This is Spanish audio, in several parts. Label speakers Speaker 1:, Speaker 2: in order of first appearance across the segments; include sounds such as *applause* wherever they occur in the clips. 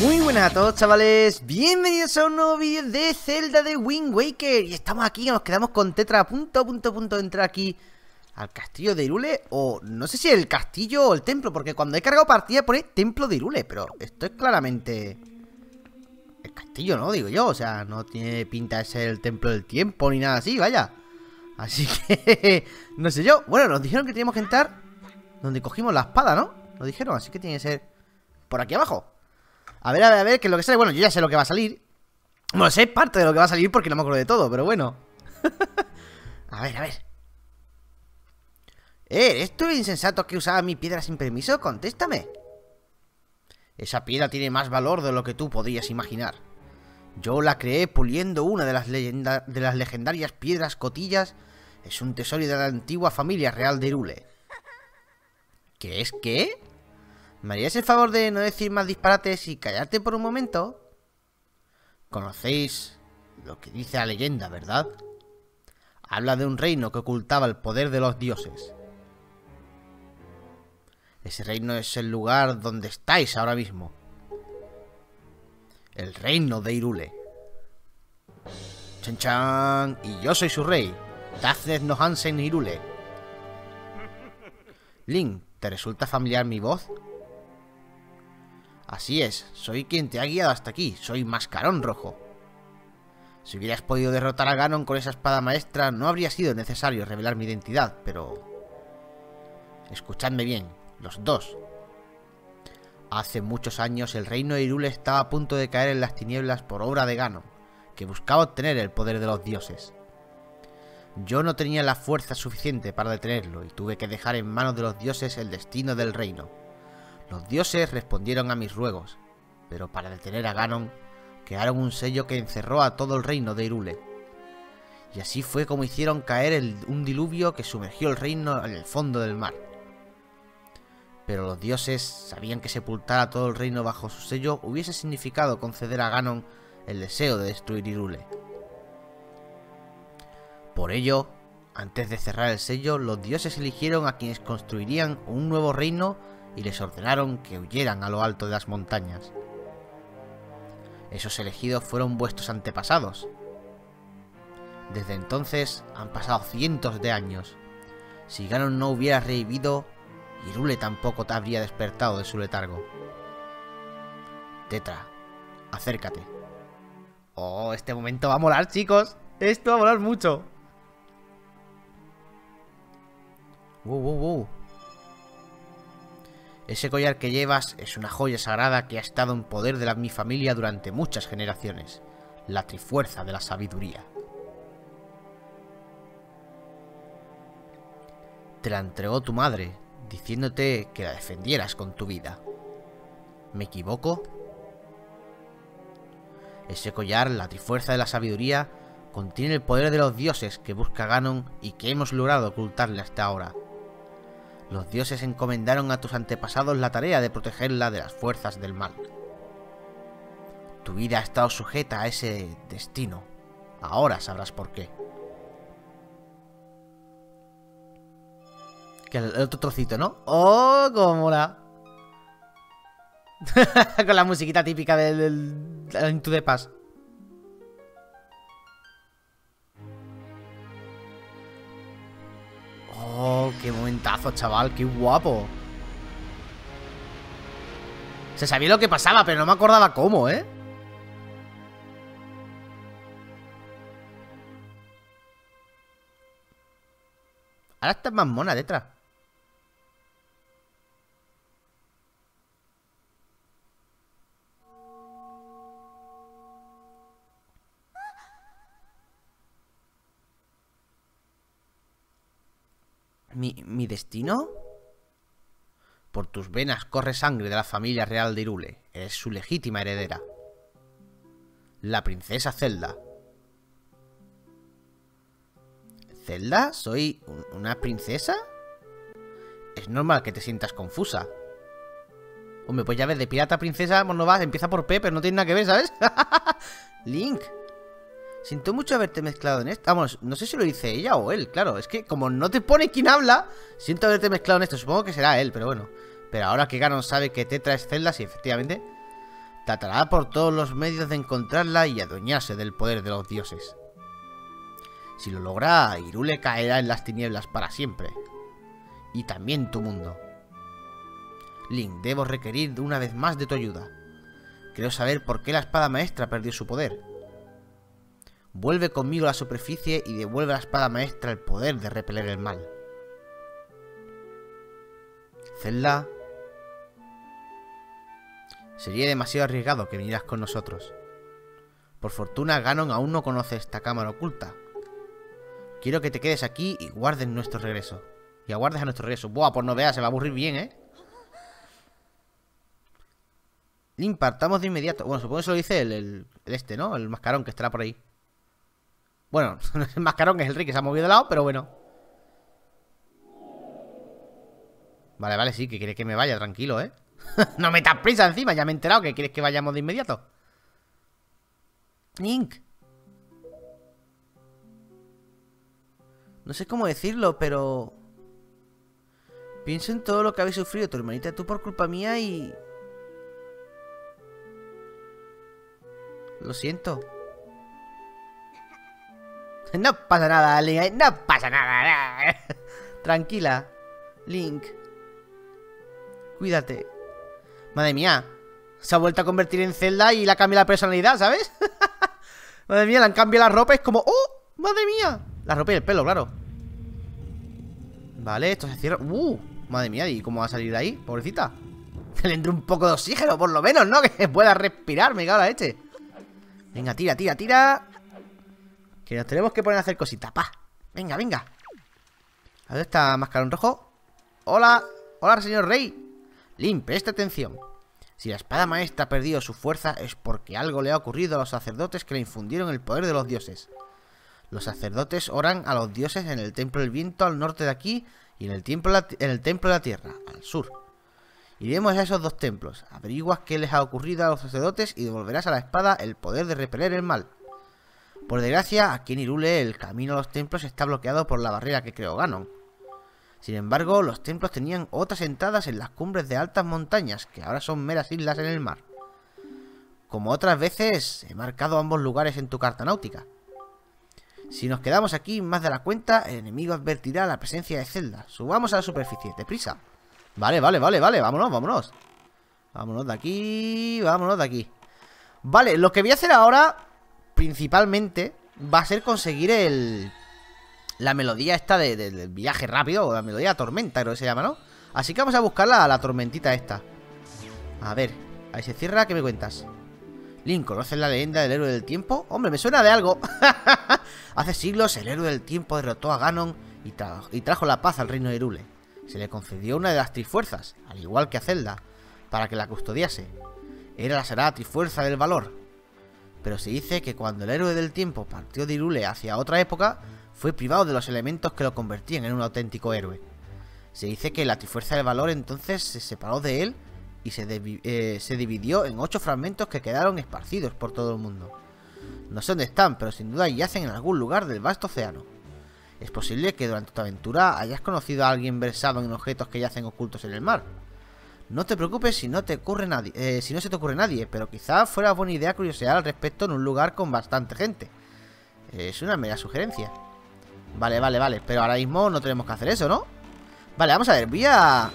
Speaker 1: Muy buenas a todos chavales, bienvenidos a un nuevo vídeo de Zelda de Wind Waker. Y estamos aquí, nos quedamos con Tetra a punto, punto, punto de entrar aquí al castillo de Irule O no sé si el castillo o el templo, porque cuando he cargado partida pone templo de Irule Pero esto es claramente el castillo, ¿no? Digo yo, o sea, no tiene pinta de ser el templo del tiempo ni nada así, vaya. Así *laughs* que, no sé yo. Bueno, nos dijeron que teníamos que entrar donde cogimos la espada, ¿no? Nos dijeron, así que tiene que ser por aquí abajo a ver, a ver, a ver, qué es lo que sale. Bueno, yo ya sé lo que va a salir. Bueno, sé parte de lo que va a salir porque no me acuerdo de todo, pero bueno. *laughs* a ver, a ver. Eh, ¿eres tú insensato que usaba mi piedra sin permiso? Contéstame. Esa piedra tiene más valor de lo que tú podías imaginar. Yo la creé puliendo una de las, de las legendarias piedras cotillas. Es un tesoro de la antigua familia real de Irule. ¿Qué es qué? ¿Me harías el favor de no decir más disparates y callarte por un momento? Conocéis lo que dice la leyenda, ¿verdad? Habla de un reino que ocultaba el poder de los dioses. Ese reino es el lugar donde estáis ahora mismo. El reino de Irule. Chan chan. Y yo soy su rey. Daznet no Hansen Irule. Link, ¿te resulta familiar mi voz? Así es, soy quien te ha guiado hasta aquí, soy Mascarón Rojo. Si hubieras podido derrotar a Ganon con esa espada maestra, no habría sido necesario revelar mi identidad, pero... Escuchadme bien, los dos. Hace muchos años el reino de Irule estaba a punto de caer en las tinieblas por obra de Ganon, que buscaba obtener el poder de los dioses. Yo no tenía la fuerza suficiente para detenerlo y tuve que dejar en manos de los dioses el destino del reino. Los dioses respondieron a mis ruegos, pero para detener a Ganon, crearon un sello que encerró a todo el reino de Irule. Y así fue como hicieron caer un diluvio que sumergió el reino en el fondo del mar. Pero los dioses sabían que sepultar a todo el reino bajo su sello hubiese significado conceder a Ganon el deseo de destruir Irule. Por ello, antes de cerrar el sello, los dioses eligieron a quienes construirían un nuevo reino y les ordenaron que huyeran a lo alto de las montañas. Esos elegidos fueron vuestros antepasados. Desde entonces han pasado cientos de años. Si Ganon no hubiera revivido, Irule tampoco te habría despertado de su letargo. Tetra, acércate. Oh, este momento va a molar, chicos. Esto va a molar mucho. Wow, wow, wow. Ese collar que llevas es una joya sagrada que ha estado en poder de la, mi familia durante muchas generaciones. La trifuerza de la sabiduría. Te la entregó tu madre, diciéndote que la defendieras con tu vida. ¿Me equivoco? Ese collar, la trifuerza de la sabiduría, contiene el poder de los dioses que busca Ganon y que hemos logrado ocultarle hasta ahora. Los dioses encomendaron a tus antepasados la tarea de protegerla de las fuerzas del mal. Tu vida ha estado sujeta a ese destino. Ahora sabrás por qué. Que el, otro trocito, ¿no? ¡Oh, cómo mola! *laughs* Con la musiquita típica del, del Into the Past. Oh, qué momentazo, chaval, qué guapo. Se sabía lo que pasaba, pero no me acordaba cómo, ¿eh? Ahora está más mona detrás. ¿Mi, destino? Por tus venas corre sangre de la familia real de Irule. Eres su legítima heredera. La princesa Zelda. ¿Zelda? ¿Soy una princesa? Es normal que te sientas confusa. Hombre, pues ya ves, de pirata princesa, pues no vas, empieza por P, pero no tiene nada que ver, ¿sabes? *laughs* Link, Siento mucho haberte mezclado en esto. Vamos, no sé si lo dice ella o él, claro. Es que como no te pone quien habla, siento haberte mezclado en esto. Supongo que será él, pero bueno. Pero ahora que Ganon sabe que Tetra es Zelda, sí, efectivamente. tratará por todos los medios de encontrarla y adueñarse del poder de los dioses. Si lo logra, Irule caerá en las tinieblas para siempre. Y también tu mundo. Link, debo requerir una vez más de tu ayuda. Quiero saber por qué la espada maestra perdió su poder. Vuelve conmigo a la superficie y devuelve a la espada maestra el poder de repeler el mal. Zelda... Sería demasiado arriesgado que vinieras con nosotros. Por fortuna, Ganon aún no conoce esta cámara oculta. Quiero que te quedes aquí y guardes nuestro regreso. Y aguardes a nuestro regreso. Buah, pues no veas, se va a aburrir bien, ¿eh? Link, partamos de inmediato. Bueno, supongo que se lo dice el, el, este, ¿no? El mascarón que estará por ahí. Bueno, el *laughs* mascarón es el rey que se ha movido de lado, pero bueno. Vale, vale, sí, que quiere que me vaya, tranquilo, ¿eh? *laughs* no metas prisa encima, ya me he enterado que quieres que vayamos de inmediato. Link. No sé cómo decirlo, pero... Pienso en todo lo que habéis sufrido tu hermanita tú por culpa mía y... Lo siento. No pasa nada, Link. No pasa nada. Tranquila. Link. Cuídate. Madre mía. Se ha vuelto a convertir en Zelda y la cambia la personalidad, ¿sabes? *laughs* madre mía, le han cambiado la ropa. Es como... ¡Oh! Madre mía. La ropa y el pelo, claro. Vale, esto se cierra. ¡Uh! Madre mía, ¿y cómo va a salir de ahí? Pobrecita. Que le entre un poco de oxígeno, por lo menos, ¿no? *laughs* Que pueda respirar, me cago la leche. Venga, tira, tira, tira. Que nos tenemos que poner a hacer cositas, pa. Venga, venga. A ver, está mascarón rojo. Hola, hola, señor rey. Link, presta atención. Si la espada maestra ha perdido su fuerza es porque algo le ha ocurrido a los sacerdotes que le infundieron el poder de los dioses. Los sacerdotes oran a los dioses en el templo del viento al norte de aquí y en el, templo, en el templo de la tierra al sur. Iremos a esos dos templos, averiguas qué les ha ocurrido a los sacerdotes y devolverás a la espada el poder de repeler el mal. Por desgracia, aquí en Irule el camino a los templos está bloqueado por la barrera que creó Ganon. Sin embargo, los templos tenían otras entradas en las cumbres de altas montañas, que ahora son meras islas en el mar. Como otras veces, he marcado ambos lugares en tu carta náutica. Si nos quedamos aquí más de la cuenta, el enemigo advertirá la presencia de Zelda. Subamos a la superficie, deprisa. Vale, vale, vale, vale, vámonos, vámonos. Vámonos de aquí, vámonos de aquí. Vale, lo que voy a hacer ahora, principalmente, va a ser conseguir el... La melodía esta del viaje rápido, o la melodía tormenta, creo que se llama, ¿no? Así que vamos a buscar la, la tormentita esta. A ver, ahí se cierra, ¿qué me cuentas? Link, ¿conoces la leyenda del héroe del tiempo? Hombre, me suena de algo. *laughs* Hace siglos el héroe del tiempo derrotó a Ganon y, y, trajo la paz al reino de Irule. Se le concedió una de las trifuerzas, al igual que a Zelda, para que la custodiase. Era la sagrada trifuerza del valor. Pero se dice que cuando el héroe del tiempo partió de Irule hacia otra época, fue privado de los elementos que lo convertían en un auténtico héroe. Se dice que la Trifuerza del Valor entonces se separó de él y se, eh, se, dividió en ocho fragmentos que quedaron esparcidos por todo el mundo. No sé dónde están, pero sin duda yacen en algún lugar del vasto océano. Es posible que durante tu aventura hayas conocido a alguien versado en objetos que yacen ocultos en el mar. No te preocupes si no te ocurre nadie, eh, si no se te ocurre nadie, pero quizá fuera buena idea curiosear al respecto en un lugar con bastante gente. Es una mera sugerencia. Vale, vale, vale Pero ahora mismo no tenemos que hacer eso, ¿no? Vale, vamos a ver Voy a...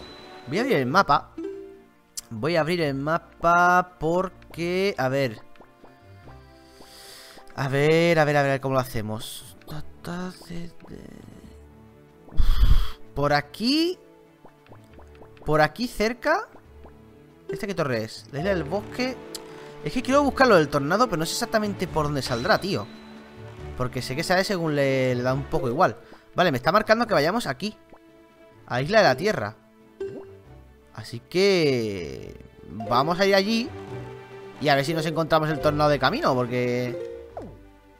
Speaker 1: Voy a abrir el mapa Voy a abrir el mapa porque... A ver A ver, a ver, a ver cómo lo hacemos Por aquí Por aquí cerca. ¿Este qué torre es? La isla del bosque. Es que quiero buscarlo del tornado Pero no sé exactamente por dónde saldrá, tío. Porque sé que sale según le, da un poco igual. Vale, me está marcando que vayamos aquí. A Isla de la Tierra. Así que... Vamos a ir allí Y a ver si nos encontramos el tornado de camino Porque...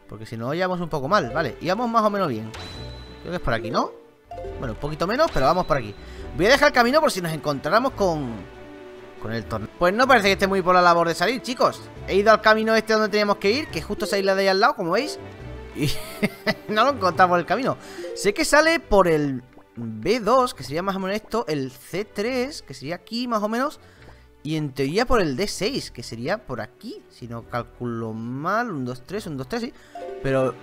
Speaker 1: Porque si no, íbamos un poco mal. Vale, íbamos más o menos bien. Creo que es por aquí, ¿no? Bueno, un poquito menos, pero vamos por aquí Voy a dejar el camino por si nos encontráramos con... Con el tornado Pues no parece que esté muy por la labor de salir, chicos He ido al camino este donde teníamos que ir Que es justo esa isla de ahí al lado, como veis y *laughs* no lo encontramos el camino. Sé que sale por el B2, que sería más o menos esto, el C3, que sería aquí más o menos, Y en teoría por el D6, que sería por aquí. Si no calculo mal. Un 2, 3, un 2, 3, sí. Pero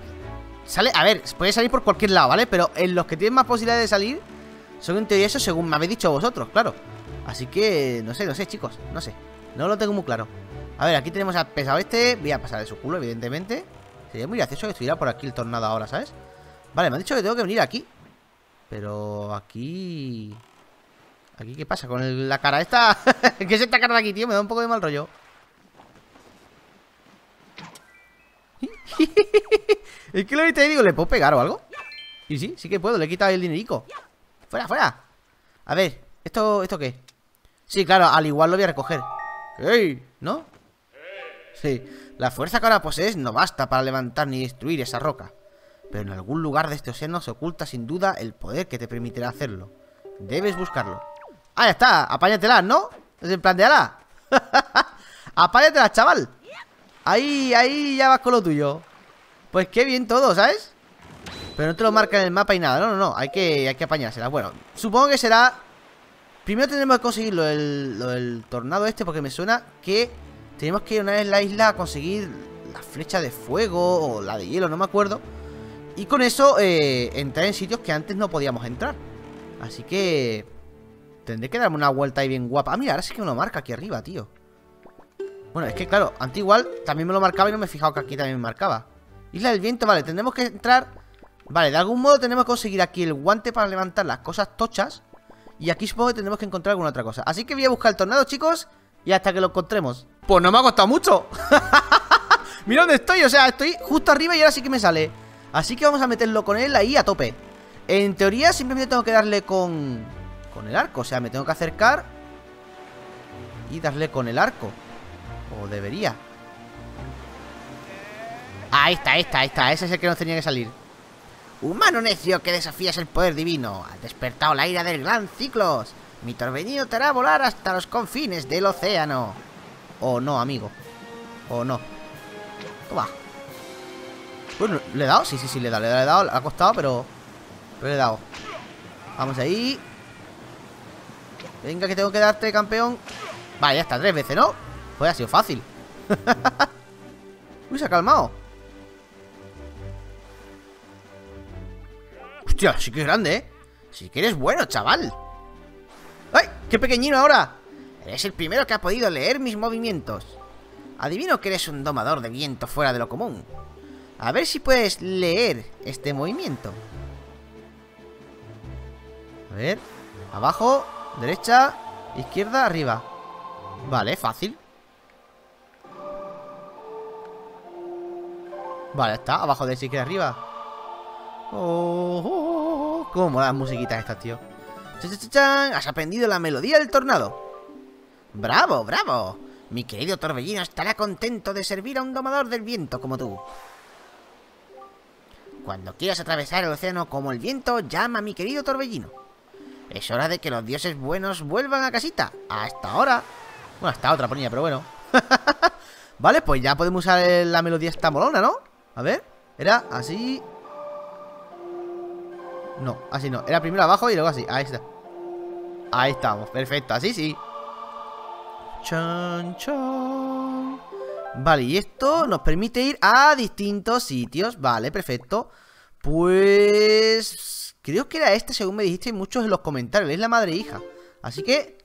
Speaker 1: sale, a ver, puede salir por cualquier lado, ¿vale? Pero en los que tienen más posibilidades de salir en teoría eso según me habéis dicho vosotros, claro. Así que, no sé, no sé, chicos, no sé. No lo tengo muy claro. A ver, aquí tenemos al pesado este. Voy a pasar de su culo, evidentemente. Sería muy gracioso que estuviera por aquí el tornado ahora, ¿sabes? Vale, me han dicho que tengo que venir aquí. Pero aquí... ¿Aquí qué pasa? Con la cara esta... *laughs* ¿Qué es esta cara de aquí, tío? Me da un poco de mal rollo. *laughs* es que lo y digo, ¿le puedo pegar o algo? Y sí, sí que puedo, le he quitado el dinerico. ¡Fuera, fuera! A ver, ¿esto, ¿esto qué? Sí, claro, al igual lo voy a recoger. ¡Ey! ¿No? Sí, la fuerza que ahora posees no basta para levantar ni destruir esa roca. Pero en algún lugar de este océano se oculta sin duda el poder que te permitirá hacerlo. Debes buscarlo. ¡Ah, ya está! ¡Apáñatela, ¿no? Es plan. *laughs* ¡Apáñatela, chaval! Ahí, ahí ya vas con lo tuyo. Pues qué bien todo, ¿sabes? Pero no te lo marca en el mapa y nada. No, no, no. Hay que, hay que apañársela. Bueno, supongo que será... Primero tenemos que conseguir lo del, tornado este porque me suena que tenemos que ir una vez en la isla a conseguir la flecha de fuego o la de hielo, no me acuerdo. Y con eso eh, entrar en sitios que antes no podíamos entrar. Así que... Tendré que darme una vuelta ahí bien guapa. Ah, mira, ahora sí que me lo marca aquí arriba, tío. Bueno, es que claro, antes también me lo marcaba y no me he fijado que aquí también me marcaba. Isla del viento, vale, tendremos que entrar... Vale, de algún modo tenemos que conseguir aquí el guante para levantar las cosas tochas. Y aquí supongo que tendremos que encontrar alguna otra cosa. Así que voy a buscar el tornado, chicos. Y hasta que lo encontremos. Pues no me ha costado mucho. *laughs* Mira dónde estoy, o sea, estoy justo arriba y ahora sí que me sale. Así que vamos a meterlo con él ahí a tope. En teoría simplemente tengo que darle con... Con el arco, o sea, me tengo que acercar Y darle con el arco O debería Ahí está, ahí está, ahí está Ese es el que no tenía que salir Humano necio que desafías el poder divino. Has despertado la ira del gran Ciclos. Mi torbellino te hará volar hasta los confines del océano. O no, amigo. O no. Toma. Bueno, ¿le he dado? Sí, sí, sí, le he dado, le he dado, le ha costado, pero... Pero le he dado. Vamos ahí. Venga, que tengo que darte, campeón. Vale, ya está, tres veces, ¿no? Pues ha sido fácil. *laughs* Uy, se ha calmado Hostia, sí que es grande, ¿eh? Sí que eres bueno, chaval. ¡Ay! ¡Qué pequeñino ahora! Eres el primero que ha podido leer mis movimientos. Adivino que eres un domador de viento fuera de lo común. A ver si puedes leer este movimiento. A ver. Abajo Derecha, izquierda, arriba. Vale, fácil. Vale, está, abajo, derecha, izquierda, arriba oh, oh, oh. Cómo las musiquitas estas, tío Has aprendido la melodía del tornado ¡Bravo, bravo! Mi querido Torbellino estará contento de servir a un domador del viento como tú Cuando quieras atravesar el océano como el viento, llama a mi querido Torbellino es hora de que los dioses buenos vuelvan a casita. Hasta ahora. Bueno, hasta otra ponía, pero bueno. *laughs* vale, pues ya podemos usar la melodía esta molona, ¿no? A ver. Era así. No, así no. Era primero abajo y luego así. Ahí está. Ahí estamos. Perfecto. Así sí. Chan, chan. Vale, y esto nos permite ir a distintos sitios. Vale, perfecto. Pues... Creo que era este, según me dijiste muchos en los comentarios. Es la madre e hija. Así que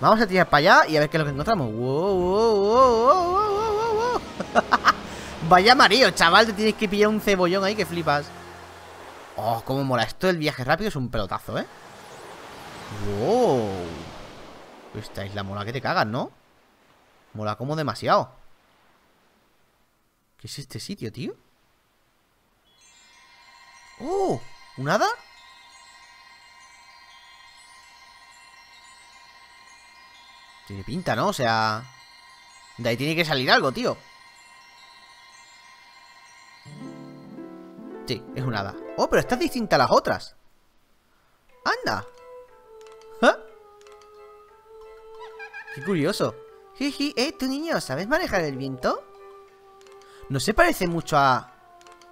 Speaker 1: vamos a tirar para allá y a ver qué es lo que encontramos. *laughs* Vaya mareo, chaval. Te tienes que pillar un cebollón ahí que flipas. Oh, cómo mola. Esto del viaje rápido es un pelotazo, ¿eh? Wow. Esta isla mola que te cagas, ¿no? Mola como demasiado. ¿Qué es este sitio, tío? ¡Oh! ¿Un hada? Tiene pinta, ¿no? O sea... De ahí tiene que salir algo, tío Sí, es un hada Oh, pero está distinta a las otras ¡Anda! ¿Ah? ¡Qué curioso! Jiji, eh, tu niño, ¿sabes manejar el viento? No se parece mucho a...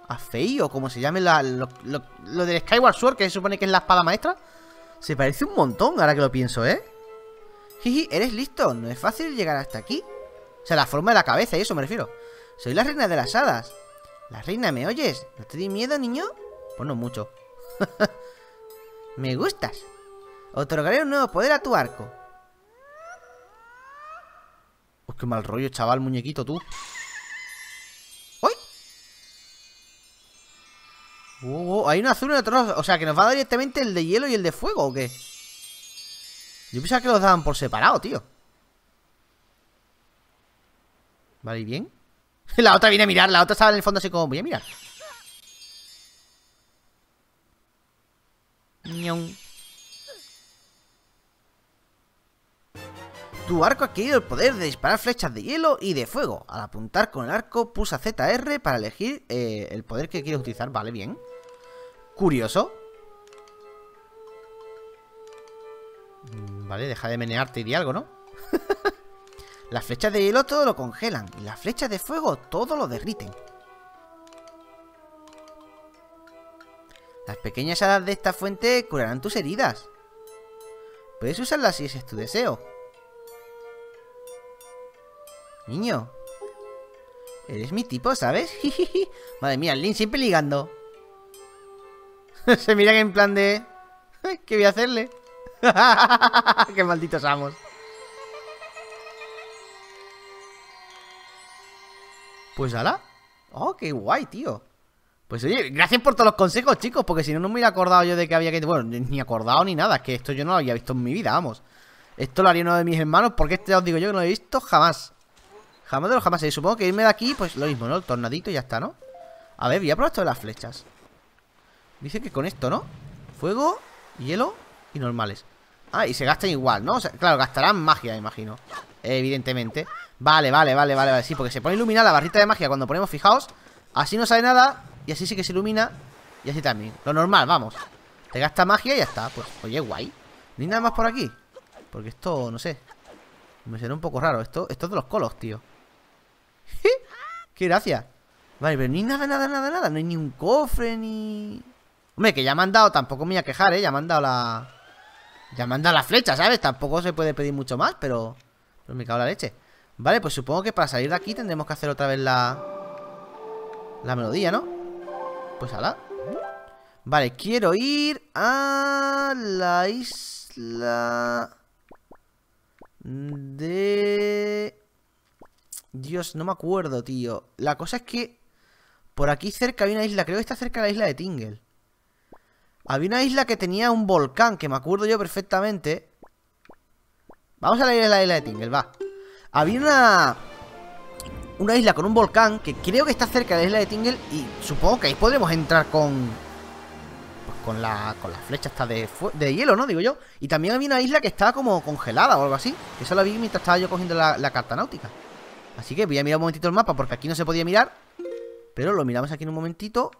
Speaker 1: A Fei o como se llame la, lo, lo del Skyward Sword Que se supone que es la espada maestra Se parece un montón ahora que lo pienso, ¿eh? Jiji, eres listo. No es fácil llegar hasta aquí. O sea, la forma de la cabeza y eso me refiero. Soy la reina de las hadas. La reina, ¿me oyes? ¿No te di miedo, niño? Pues no mucho. *laughs* me gustas. Otorgaré un nuevo poder a tu arco. Pues qué mal rollo, chaval, muñequito, tú. ¡Uy! Oh, oh, hay un azul y otro O sea, que nos va directamente el de hielo y el de fuego, ¿o qué? Yo pensaba que los daban por separado, tío. Vale, ¿y bien? *laughs* la otra viene a mirar, la otra estaba en el fondo así como, voy a mirar. Tu arco ha adquirido el poder de disparar flechas de hielo y de fuego. Al apuntar con el arco, pulsa ZR para elegir eh, el poder que quieres utilizar. Vale, bien. Curioso. Mm, vale, deja de menearte y di algo, ¿no? Las flechas de hielo todo lo congelan. Y las flechas de fuego todo lo derriten. Las pequeñas hadas de esta fuente curarán tus heridas. Puedes usarlas si ese es tu deseo. Niño. Eres mi tipo, ¿sabes? *laughs* Madre mía, Link siempre ligando. *laughs* Se miran en plan de... ¿Qué voy a hacerle? *laughs* ¡Qué malditos amos! Pues ala. Oh, qué guay, tío. Pues oye, gracias por todos los consejos, chicos, porque si no, no me hubiera acordado yo de que había que... Bueno, ni acordado ni nada, es que esto yo no lo había visto en mi vida, vamos. Esto lo haría uno de mis hermanos, porque este os digo yo que no lo he visto jamás. Jamás de los jamás. Y supongo que irme de aquí, pues lo mismo, ¿no? El tornadito y ya está, ¿no? A ver, voy a probar esto de las flechas. Dice que con esto, ¿no? Fuego, hielo y normales. Ah, y se gastan igual, ¿no? O sea, claro, gastarán magia, imagino. Evidentemente. Vale, vale, vale, vale, vale. Sí, porque se pone iluminada la barrita de magia cuando ponemos, fijaos. Así no sale nada. Y así sí que se ilumina. Y así también. Lo normal, vamos. Te gasta magia y ya está. Pues, oye, guay. Ni nada más por aquí. Porque esto, no sé. Me será un poco raro. Esto, esto es de los colos, tío. *laughs* ¡Qué gracia! Vale, pero ni nada, nada, nada, nada. No hay ni un cofre, ni... Hombre, que ya me han dado, tampoco me voy a quejar, ¿eh? Ya me han dado la... Ya me han dado la flecha, ¿sabes? Tampoco se puede pedir mucho más, pero... Pero me cago en la leche. Vale, pues supongo que para salir de aquí tendremos que hacer otra vez la... La melodía, ¿no? Pues ala. Vale, quiero ir a la isla... De... Dios, no me acuerdo, tío. La cosa es que por aquí cerca había una isla, creo que está cerca de la isla de Tingle. Había una isla que tenía un volcán, que me acuerdo yo perfectamente. Vamos a la isla de Tingle, va. Había una... Una isla con un volcán que creo que está cerca de la isla de Tingle y supongo que ahí podremos entrar con... Pues con la, con la flecha esta de, de hielo, ¿no? Digo yo. Y también había una isla que estaba como congelada o algo así. Eso lo vi mientras estaba yo cogiendo la carta náutica. Así que voy a mirar un momentito el mapa porque aquí no se podía mirar. Pero lo miramos aquí en un momentito.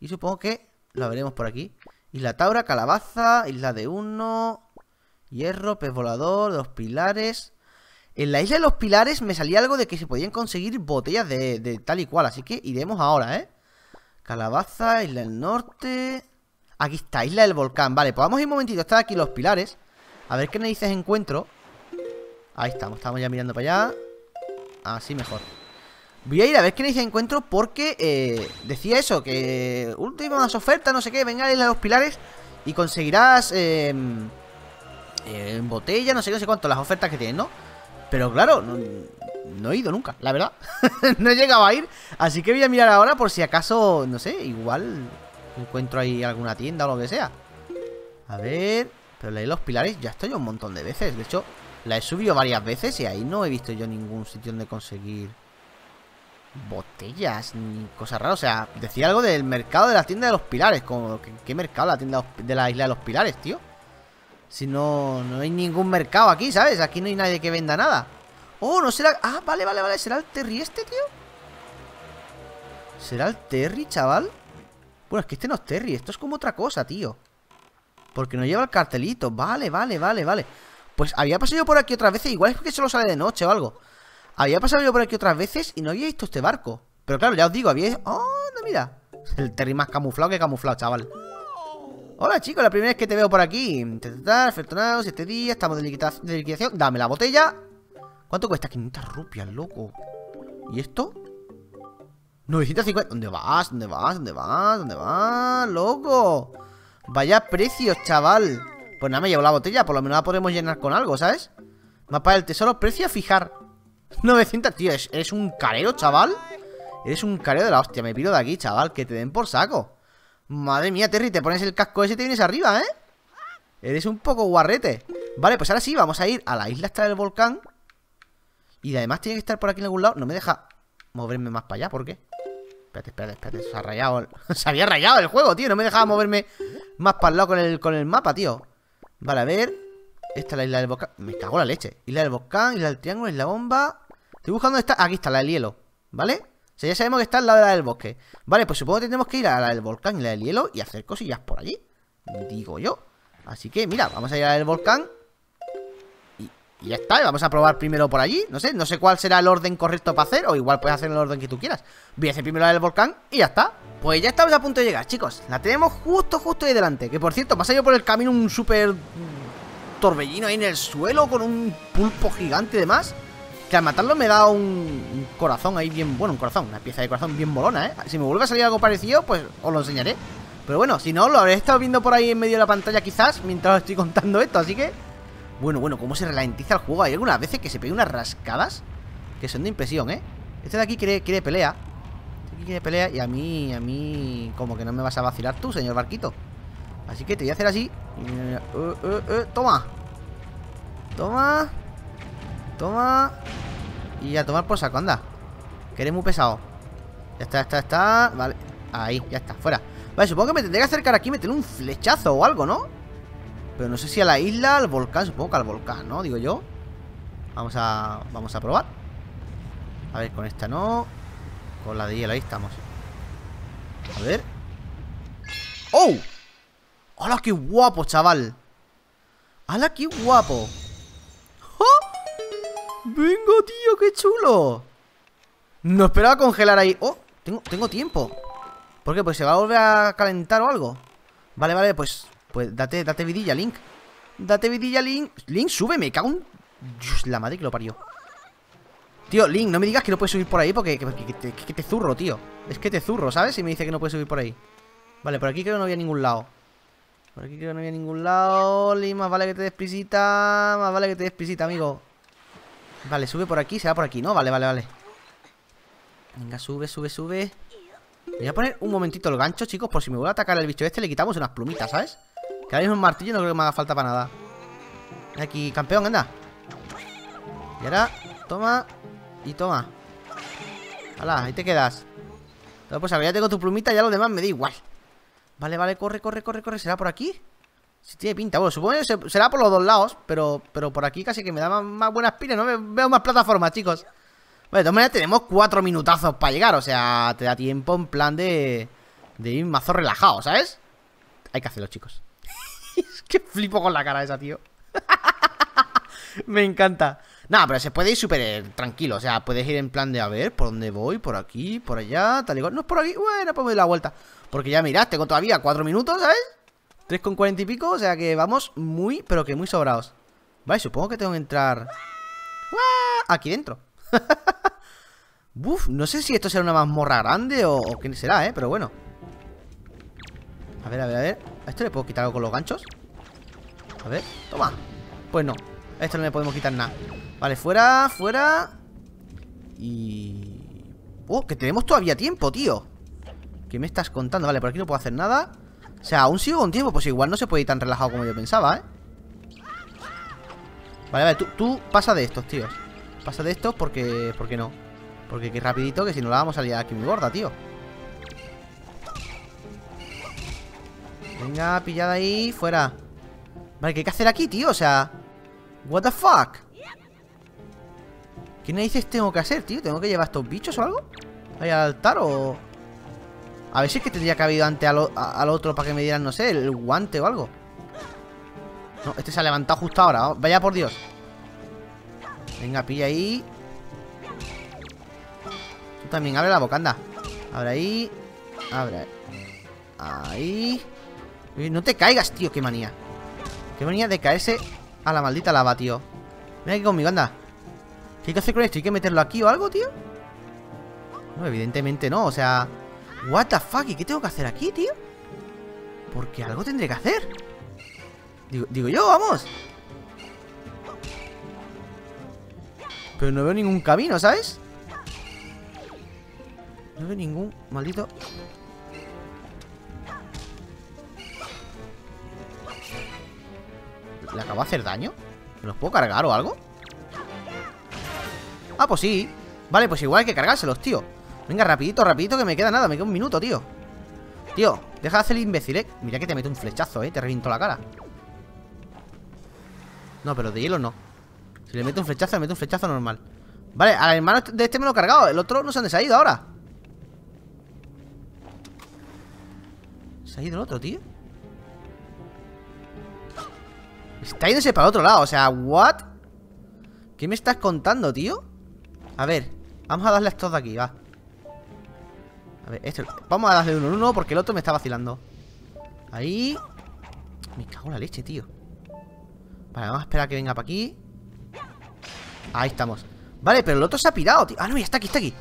Speaker 1: Y supongo que lo veremos por aquí. Isla Taura, Calabaza, Isla de Uno, Hierro, Pez Volador, Los Pilares. En la Isla de los Pilares me salía algo de que se podían conseguir botellas de, tal y cual. Así que iremos ahora, ¿eh? Calabaza, Isla del Norte... Aquí está, Isla del Volcán. Vale, pues vamos ir un momentito Está aquí los pilares. A ver qué narices encuentro. Ahí estamos, estamos ya mirando para allá. Así mejor Voy a ir a ver qué dice encuentro porque eh, decía eso, que últimas ofertas, no sé qué, venga a ir a los pilares y conseguirás eh, eh, botella, no sé qué, no sé cuánto, las ofertas que tienen, ¿no? Pero claro, no, he ido nunca, la verdad. *laughs* no he llegado a ir, así que voy a mirar ahora por si acaso, no sé, igual encuentro ahí alguna tienda o lo que sea. A ver, pero la de los pilares ya estoy un montón de veces, de hecho... La he subido varias veces y ahí no he visto yo ningún sitio donde conseguir botellas ni cosas raras. O sea, decía algo del mercado de la tienda de los pilares. Como, ¿qué, mercado? La tienda de la isla de los pilares, tío. Si no, no hay ningún mercado aquí, ¿sabes? Aquí no hay nadie que venda nada. Oh, no será... Ah, vale, vale, vale. ¿Será el Terry este, tío? ¿Será el Terry, chaval? Bueno, es que este no es Terry. Esto es como otra cosa, tío. Porque no lleva el cartelito. Vale, vale, vale, vale. Pues había pasado yo por aquí otras veces, igual es porque solo sale de noche o algo. Había pasado yo por aquí otras veces y no había visto este barco. Pero claro, ya os digo, había... ¡Oh, no, mira! El Terry más camuflado que camuflado, chaval. Hola chicos, la primera vez que te veo por aquí. Fertonado, 7 días, estamos de, liquidación. Dame la botella. ¿Cuánto cuesta? 500 rupias, loco. ¿Y esto? 950. ¿Dónde vas? ¿Dónde vas? ¿Dónde vas? ¿Dónde vas? ¡Loco! Vaya precios, chaval. Pues nada, me llevo la botella. Por lo menos la podemos llenar con algo, ¿sabes? Mapa del tesoro, precio a fijar. 900, tío. ¿Eres un carero, chaval? Eres un carero de la hostia. Me pido de aquí, chaval. Que te den por saco. Madre mía, Terry, te pones el casco ese y te vienes arriba, ¿eh? Eres un poco guarrete. Vale, pues ahora sí, vamos a ir a la isla esta del volcán. Y además tiene que estar por aquí en algún lado. No me deja moverme más para allá, ¿por qué? Espérate, espérate, espérate. Se ha rayado. *laughs* se había rayado el juego, tío. No me dejaba moverme más para el lado con el, con el mapa, tío. Vale, a ver. Esta es la isla del volcán. Me cago la leche. Isla del volcán, isla del triángulo, isla bomba. Estoy buscando esta. Aquí está, la del hielo. ¿Vale? O sea, ya sabemos que está al lado la del bosque. Vale, pues supongo que tenemos que ir a la del volcán y la del hielo y hacer cosillas por allí. Digo yo. Así que, mira, vamos a ir a la del volcán. Y, ya está, vamos a probar primero por allí. No sé, no sé cuál será el orden correcto para hacer. O igual puedes hacer el orden que tú quieras. Voy a hacer primero la del volcán y ya está. Pues ya estamos a punto de llegar, chicos. La tenemos justo, justo ahí delante. Que por cierto, pasa yo por el camino un súper torbellino ahí en el suelo con un pulpo gigante y demás. Que al matarlo me da un, corazón ahí bien... Bueno, un corazón, una pieza de corazón bien molona, ¿eh? Si me vuelve a salir algo parecido, pues os lo enseñaré. Pero bueno, si no, lo habré estado viendo por ahí en medio de la pantalla quizás Mientras os estoy contando esto, así que... Bueno, bueno, cómo se ralentiza el juego. Hay algunas veces que se pega unas rascadas Que son de impresión, ¿eh? Este de aquí quiere, quiere pelea. Este de aquí quiere pelea y a mí, a mí... Como que no me vas a vacilar tú, señor barquito. Así que te voy a hacer así. Uh, uh, uh, Toma. Toma Toma. Y a tomar por saco, anda. Que eres muy pesado. Ya está, ya está, está. Vale, ahí, ya está, fuera. Vale, supongo que me tendré que acercar aquí y meterle un flechazo o algo, ¿no? Pero no sé si a la isla, al volcán Supongo que al volcán, ¿no? Digo yo. Vamos a, vamos a probar. A ver, con esta no. Con la de hielo, ahí estamos. A ver. ¡Oh! ¡Hala, qué guapo, chaval! ¡Hala, qué guapo! ¡Venga, tío! ¡Qué chulo! No esperaba congelar ahí ¡Oh! Tengo, tiempo ¿Por qué? Pues se va a volver a calentar o algo Vale, vale, pues Pues date, date vidilla, Link Date vidilla, Link Link, sube, me cago en... Dios, la madre que lo parió Tío, Link, no me digas que no puedes subir por ahí Porque que, que, te zurro, tío Es que te zurro, ¿sabes? Si me dice que no puedes subir por ahí Vale, por aquí creo que no había ningún lado Por aquí creo que no había ningún lado Link, más vale que te desprisita Más vale que te desprisita, amigo Vale, sube por aquí, se va por aquí, ¿no? Vale, vale, vale. Venga, sube, sube, sube. Voy a poner un momentito el gancho, chicos Por si me vuelve a atacar el bicho este, le quitamos unas plumitas, ¿sabes? Que ahora mismo un martillo no creo que me haga falta para nada. Aquí, campeón, anda. Y ahora, toma Y toma. Hala, ahí te quedas. Pues ahora ya tengo tu plumita, ya lo demás me da igual. Vale, vale, corre, corre, corre, corre ¿Será por aquí? Si tiene pinta, bueno, supongo que será por los dos lados Pero, pero por aquí casi que me da más, buenas pilas No veo más plataformas, chicos. Vale, de todas maneras tenemos cuatro minutazos para llegar O sea, te da tiempo en plan de De ir mazo relajado, ¿sabes? Hay que hacerlo, chicos. *laughs* Es que flipo con la cara esa, tío. *laughs* Me encanta. Nada, pero se puede ir súper tranquilo O sea, puedes ir en plan de, a ver, ¿por dónde voy? Por aquí, por allá, tal y cual No es por aquí, bueno, pues me la vuelta. Porque ya mirad, tengo todavía cuatro minutos, ¿sabes? 3 con 40 y pico, o sea que vamos muy, pero que muy sobrados. Vale, supongo que tengo que entrar. Aquí dentro. *laughs* Uf, no sé si esto será una mazmorra grande o, o qué será, ¿eh? Pero bueno. A ver, a ver, a ver. ¿A esto le puedo quitar algo con los ganchos? A ver, toma. Pues no, a esto no le podemos quitar nada. Vale, fuera, fuera. Y... Oh, que tenemos todavía tiempo, tío ¿Qué me estás contando? Vale, por aquí no puedo hacer nada o sea, aún sigo con tiempo Pues igual no se puede ir tan relajado como yo pensaba, ¿eh? Vale, vale, tú, tú pasa de estos, tíos Pasa de estos porque... ¿Por qué no? Porque que rapidito que si no la vamos a liar aquí muy gorda, tío Venga, pillada ahí, fuera Vale, ¿qué hay que hacer aquí, tío? O sea... What the fuck ¿Qué narices tengo que hacer, tío? ¿Tengo que llevar estos bichos o algo? ¿Ahí al altar o...? A ver si es que tendría que haber ido antes al, otro para que me dieran, no sé, el guante o algo. No, este se ha levantado justo ahora. Vaya por Dios. Venga, pilla ahí. Tú también, abre la boca, anda. Abre ahí. Abre. Ahí. No te caigas, tío, qué manía Qué manía de caerse a la maldita lava, tío Ven aquí conmigo, anda ¿Qué hay que hacer con esto? ¿Hay que meterlo aquí o algo, tío? No, evidentemente no, o sea What the fuck, ¿y qué tengo que hacer aquí, tío? Porque algo tendré que hacer Digo, digo yo, vamos Pero no veo ningún camino, ¿sabes? No veo ningún maldito ¿Le acabo de hacer daño? ¿Me los puedo cargar o algo? Ah, pues sí Vale, pues igual hay que cargárselos, tío Venga, rapidito, rapidito, que me queda nada Me queda un minuto, tío. Tío, deja de hacer el imbécil, eh. Mira que te meto un flechazo, eh Te reviento la cara. No, pero de hielo no. Si le meto un flechazo, le meto un flechazo normal. Vale, al hermano de este me lo he cargado El otro no se ha ido ahora. Se ha ido el otro, tío Está yéndose para el otro lado, o sea, ¿what? ¿Qué me estás contando, tío? A ver, vamos a darle a estos de aquí, va A ver, este Vamos a darle uno en uno porque el otro me está vacilando. Ahí. Me cago en la leche, tío. Vale, vamos a esperar que venga para aquí. Ahí estamos. Vale, pero el otro se ha pirado, tío. Ah, no, ya está aquí, está aquí.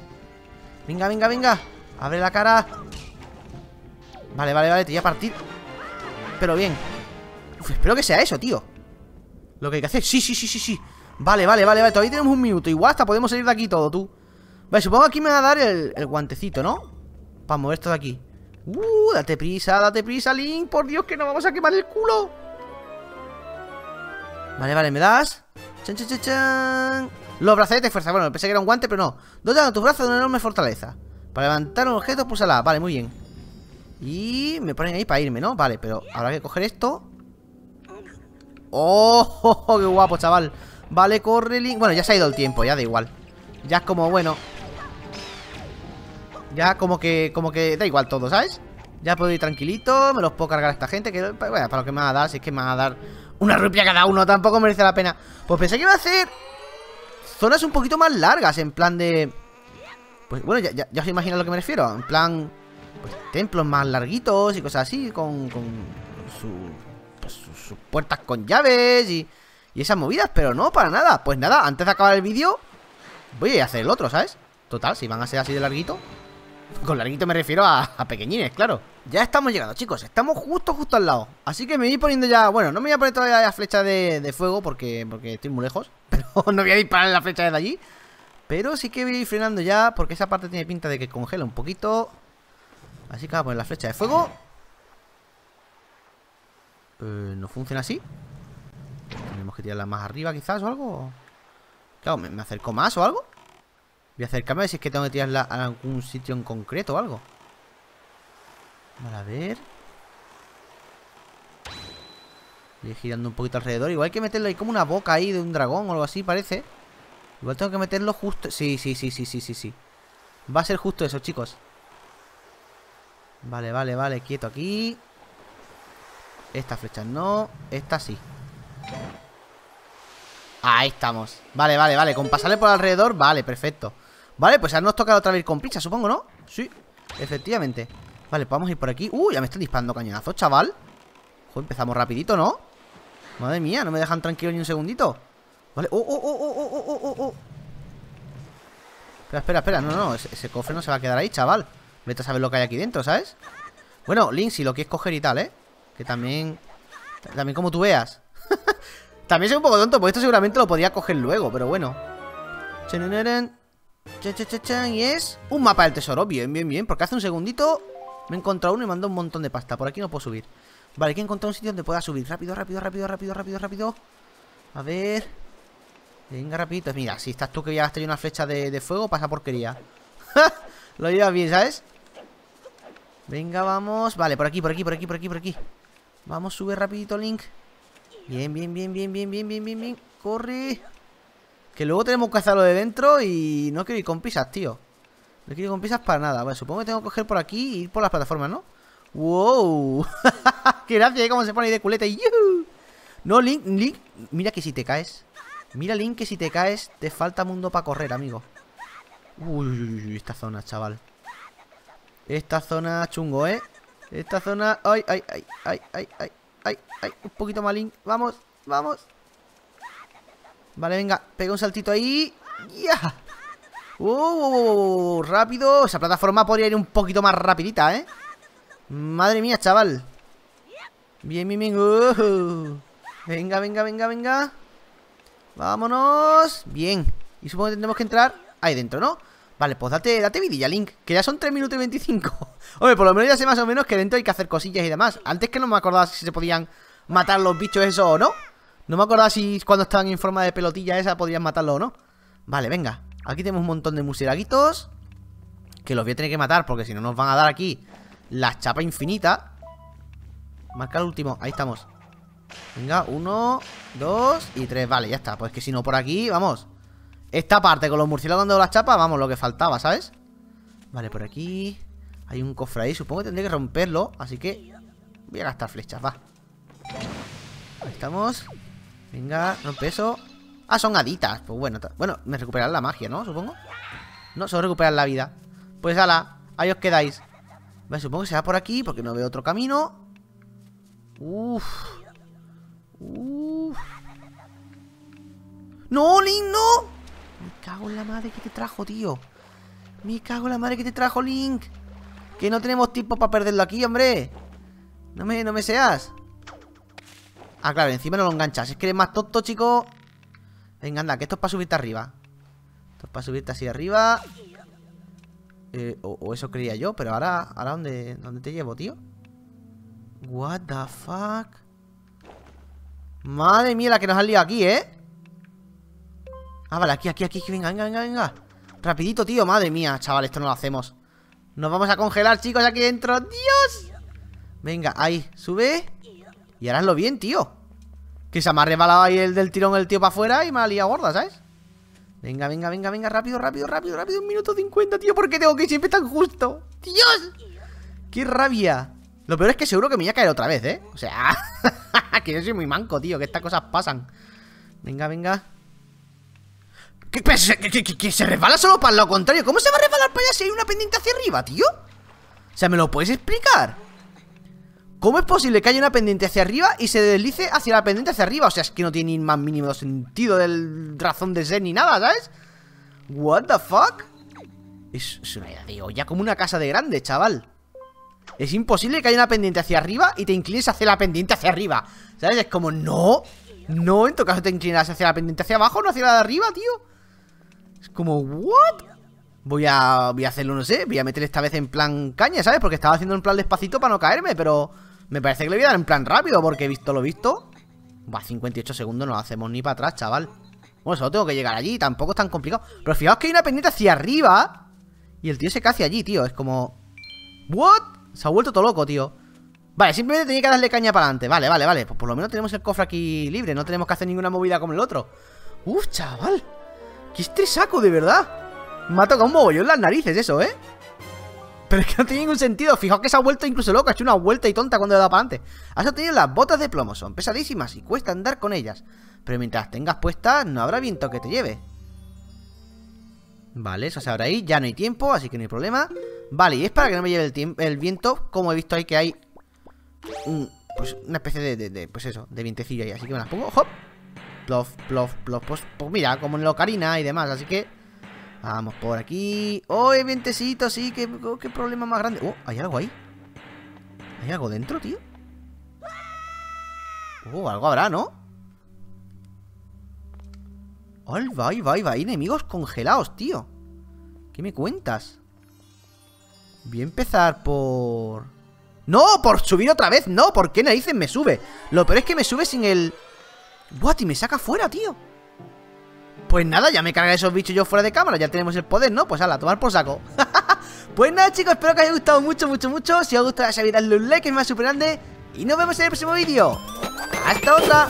Speaker 1: Venga, venga, venga. Abre la cara. Vale, vale, vale, te voy a partir. Pero bien. Uf, espero que sea eso, tío. Lo que hay que hacer Sí, sí, sí, sí, sí. Vale, vale, vale, vale. Todavía tenemos un minuto. Igual hasta podemos salir de aquí todo, tú. Vale, supongo que aquí me va a dar el guantecito, ¿no? Para mover esto de aquí. Uh, date prisa, date prisa, Link Por Dios, que nos vamos a quemar el culo. Vale, vale, ¿me das? Chan, chan, chan, chan. Los brazaletes fuerza. Bueno, pensé que era un guante, pero no. Dotan tus brazos de una enorme fortaleza. Para levantar un objeto, púsala Vale, muy bien. Y me ponen ahí para irme, ¿no? Vale, pero habrá que coger esto. ¡Oh! *laughs* ¡Qué guapo, chaval! Vale, corre, Link. Bueno, ya se ha ido el tiempo, ya da igual. Ya es como, bueno Ya como que, como que da igual todo, ¿sabes? Ya puedo ir tranquilito, me los puedo cargar a esta gente Que, bueno, para lo que me va a dar, si es que me va a dar Una rupia cada uno, tampoco merece la pena Pues pensé que iba a hacer Zonas un poquito más largas, en plan de Pues bueno, ya, os imagináis a lo que me refiero En plan, pues templos más larguitos y cosas así Con, con su sus puertas con llaves y, y esas movidas, pero no, para nada. Pues nada, antes de acabar el vídeo, voy a hacer el otro, ¿sabes? Total, si van a ser así de larguito. Con larguito me refiero a, pequeñines, claro. Ya estamos llegando, chicos. Estamos justo, justo al lado. Así que me voy poniendo ya... Bueno, no me voy a poner todavía la flecha de, de fuego porque, porque estoy muy lejos. *laughs* Pero no voy a disparar la flecha desde allí. Pero sí que voy a ir frenando ya porque esa parte tiene pinta de que congela un poquito. Así que voy a poner la flecha de fuego. Eh, ¿No funciona así? Tenemos que tirarla más arriba quizás o algo Claro, ¿me, acerco más o algo? Voy a acercarme a ver si es que tengo que tirarla a algún sitio en concreto o algo. Vale, a ver. Voy girando un poquito alrededor. Igual hay que meterlo ahí como una boca ahí de un dragón o algo así, parece. Igual tengo que meterlo justo... Sí, sí, sí, sí, sí, sí, sí. Va a ser justo eso, chicos. Vale, vale, vale, quieto aquí. Esta flecha no, esta sí. Ahí estamos. Vale, vale, vale, con pasarle por alrededor Vale, perfecto Vale, pues ahora nos toca otra vez con prisa, supongo, ¿no? Sí, efectivamente. Vale, pues vamos a ir por aquí. Uh, ya me están disparando cañonazos, chaval. Empezamos rapidito, ¿no? Madre mía, no me dejan tranquilo ni un segundito. Vale, oh, oh, oh, oh, oh, oh, oh, oh. Espera, espera, espera No, no, ese, ese cofre no se va a quedar ahí, chaval. Vete a saber lo que hay aquí dentro, ¿sabes? Bueno, Link, si lo quieres coger y tal, ¿eh? Que también... También como tú veas. *laughs* También soy un poco tonto Porque esto seguramente lo podría coger luego Pero bueno Y es un mapa del tesoro. Bien, bien, bien Porque hace un segundito Me he encontrado uno y me mandó un montón de pasta. Por aquí no puedo subir. Vale, hay que encontrar un sitio donde pueda subir. Rápido, rápido, rápido, rápido, rápido, rápido. A ver. Venga, rapidito. Mira, si estás tú que ya has tenido una flecha de, de fuego Pasa porquería. *laughs* Lo llevas bien, ¿sabes? Venga, vamos. Vale, por aquí, por aquí, por aquí, por aquí, por aquí. Vamos, sube rapidito, Link. Bien, bien, bien, bien, bien, bien, bien, bien, bien. Corre Que luego tenemos que hacerlo de dentro Y no quiero ir con pisas, tío No quiero ir con pisas para nada Vale, supongo que tengo que coger por aquí Y ir por las plataformas, ¿no? ¡Wow! *laughs* ¡Qué gracia! ¿eh? ¿Cómo se pone ahí de culeta? No, Link, Link Mira que si te caes Mira, Link, que si te caes Te falta mundo para correr, amigo Uy, esta zona, chaval Esta zona chungo, ¿eh? Esta zona... ¡Ay, ay, ay, ay, ay, ay, ay, ay! Un poquito más, Link. Vamos, vamos. Vale, venga. Pega un saltito ahí. ¡Ya! ¡Uh! Rápido. Esa plataforma podría ir un poquito más rapidita, ¿eh? Madre mía, chaval. Bien, bien, bien. Uh. Venga, venga, venga, venga. Vámonos. Bien. Y supongo que tendremos que entrar ahí dentro, ¿no? Vale, pues date, date vidilla, Link Que ya son 3 minutos y 25 *laughs* Hombre, por lo menos ya sé más o menos que dentro hay que hacer cosillas y demás Antes que no me acordaba si se podían matar los bichos eso o no No me acordaba si cuando estaban en forma de pelotilla esa podían matarlo o no. Vale, venga. Aquí tenemos un montón de museraguitos Que los voy a tener que matar porque si no nos van a dar aquí La chapa infinita. Marca el último, ahí estamos. Venga, uno, dos y tres. Vale, ya está, pues que si no por aquí, vamos. Esta parte con los murciélagos dando las chapas, vamos, lo que faltaba, ¿sabes? Vale, por aquí. Hay un cofre ahí, supongo que tendré que romperlo Así que voy a gastar flechas, va. Ahí estamos Venga, rompe eso Ah, son haditas, pues bueno Bueno, me recuperan la magia, ¿no? Supongo. No, solo recuperan la vida. Pues ala, ahí os quedáis. Vale, supongo que será por aquí porque no veo otro camino. Uff Uff ¡No, Link, no! Me cago en la madre que te trajo, tío. Me cago en la madre que te trajo, Link. Que no tenemos tiempo para perderlo aquí, hombre. No me, no me seas Ah, claro, encima no lo enganchas. Es que eres más tonto, chico. Venga, anda, que esto es para subirte arriba. Esto es para subirte así arriba. Eh, o, eso creía yo Pero ahora, ¿ahora dónde, dónde te llevo, tío? What the fuck Madre mía, la que nos han liado aquí, ¿eh? Ah, vale, aquí, aquí, aquí, venga, venga, venga, venga. Rapidito, tío, madre mía, chaval, esto no lo hacemos. Nos vamos a congelar, chicos, aquí dentro. ¡Dios! Venga, ahí, sube. Y hazlo bien, tío Que se me ha rebalado ahí el del tirón el tío para afuera Y me ha liado gorda, ¿sabes? Venga, venga, venga, venga, rápido, rápido, rápido, rápido Un minuto cincuenta, tío, ¿por qué tengo que ir siempre tan justo? ¡Dios! ¡Qué rabia! Lo peor es que seguro que me voy a caer otra vez, ¿eh? O sea, *laughs* que yo soy muy manco, tío Que estas cosas pasan Venga, venga ¿Qué, que, se resbala solo para lo contrario? ¿Cómo se va a resbalar para allá si hay una pendiente hacia arriba, tío? O sea, ¿me lo puedes explicar? ¿Cómo es posible que haya una pendiente hacia arriba y se deslice hacia la pendiente hacia arriba? O sea, es que no tiene ni más mínimo sentido del razón de ser ni nada, ¿sabes? What the fuck? Es, una idea de olla como una casa de grande, chaval Es imposible que haya una pendiente hacia arriba y te inclines hacia la pendiente hacia arriba ¿Sabes? Es como, no No, en tu caso te inclinas hacia la pendiente hacia abajo, no hacia la de arriba, tío es como, ¿what? Voy a, voy a hacerlo, no sé, voy a meter esta vez en plan caña, ¿sabes? Porque estaba haciendo en plan despacito para no caerme, pero me parece que le voy a dar en plan rápido, porque he visto lo visto. Va, 58 segundos no lo hacemos ni para atrás, chaval. Bueno, solo tengo que llegar allí, tampoco es tan complicado. Pero fijaos que hay una pendiente hacia arriba y el tío se cae hacia allí, tío. Es como... ¿What? Se ha vuelto todo loco, tío. Vale, simplemente tenía que darle caña para adelante. Vale, vale, vale. Pues por lo menos tenemos el cofre aquí libre. No tenemos que hacer ninguna movida como el otro. Uf, chaval. ¡Qué estresaco, de verdad! Me ha tocado un mogollón las narices eso, ¿eh? Pero es que no tiene ningún sentido Fijaos que se ha vuelto incluso loca Ha hecho una vuelta y tonta cuando le da para adelante Has obtenido las botas de plomo Son pesadísimas y cuesta andar con ellas Pero mientras tengas puestas No habrá viento que te lleve Vale, eso se abre ahí Ya no hay tiempo, así que no hay problema Vale, y es para que no me lleve el, viento Como he visto ahí que hay Pues una especie de, de, Pues eso, de vientecillo ahí Así que me las pongo, ¡hop! Plof, plof, plof. Pues, pues mira, como en la ocarina y demás. Así que vamos por aquí. ¡Oh, vientecito! Sí, qué, problema más grande. ¡Oh, hay algo ahí! ¿Hay algo dentro, tío? ¡Oh, algo habrá, ¿no? ¡Ay, va, va, va! Hay enemigos congelados, tío. ¿Qué me cuentas? Voy a empezar por... ¡No! ¡Por subir otra vez! ¡No! ¿Por qué narices me sube? Lo peor es que me sube sin el... What? Y me saca fuera, tío Pues nada, ya me carga esos bichos yo fuera de cámara Ya tenemos el poder, ¿no? Pues ala, tomar por saco *laughs* Pues nada, chicos, espero que os haya gustado mucho, mucho, mucho Si os ha gustado, ya sabéis, darle un like, es más super grande Y nos vemos en el próximo vídeo ¡Hasta otra!